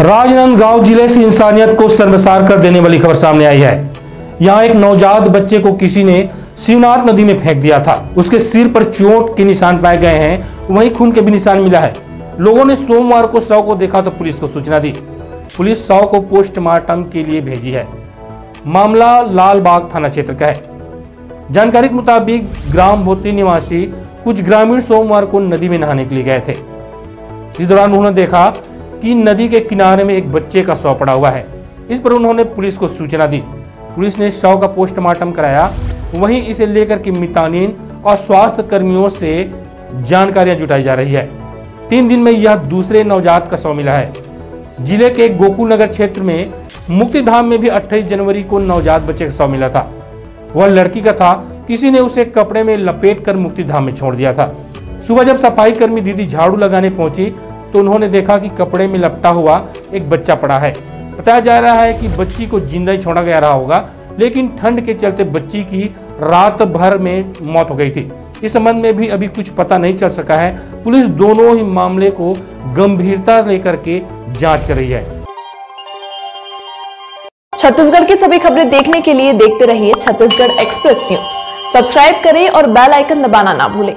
राजनांदगांव ज़िले से इंसानियत को शर्मसार कर देने वाली खबर सामने आई है। यहाँ एक नवजात बच्चे को किसी ने शिवनाथ नदी में फेंक दिया था। उसके सिर पर चोट के निशान पाए गए हैं। वहीं खून के भी निशान मिला है। लोगों ने सोमवार को शव को देखा तो पुलिस को सूचना दी। पुलिस शव को पोस्टमार्टम के लिए भेजी है। मामला लालबाग थाना क्षेत्र का है। जानकारी के मुताबिक ग्राम भोती निवासी कुछ ग्रामीण सोमवार को नदी में नहाने के लिए गए थे। इस दौरान उन्होंने देखा कि नदी के किनारे में एक बच्चे का शव पड़ा हुआ है। इस पर उन्होंने पुलिस को सूचना दी। पुलिस ने शव का पोस्टमार्टम कराया। वहीं इसे लेकर के मितानीन और स्वास्थ्य कर्मियों से जानकारियाँ जुटाई जा रही है। तीन दिन में यह दूसरे नवजात का शव मिला है। ज़िले के गोकुल नगर क्षेत्र में मुक्तिधाम में भी 28 जनवरी को नवजात बच्चे का शव मिला था। वह लड़की का था। किसी ने उसे कपड़े में लपेट कर मुक्तिधाम में छोड़ दिया था। सुबह जब सफ़ाई कर्मी दीदी झाड़ू लगाने पहुँची तो उन्होंने देखा कि कपड़े में लपटा हुआ एक बच्चा पड़ा है। बताया जा रहा है कि बच्ची को ज़िंदा ही छोड़ा गया रहा होगा, लेकिन ठंड के चलते बच्ची की रात भर में मौत हो गई थी। इस संबंध में भी अभी कुछ पता नहीं चल सका है। पुलिस दोनों ही मामले को गंभीरता लेकर के जाँच कर रही है। छत्तीसगढ़ की सभी खबरें देखने के लिए देखते रहिए छत्तीसगढ़ एक्सप्रेस न्यूज़। सब्सक्राइब करें और बेल आइकन दबाना ना भूलें।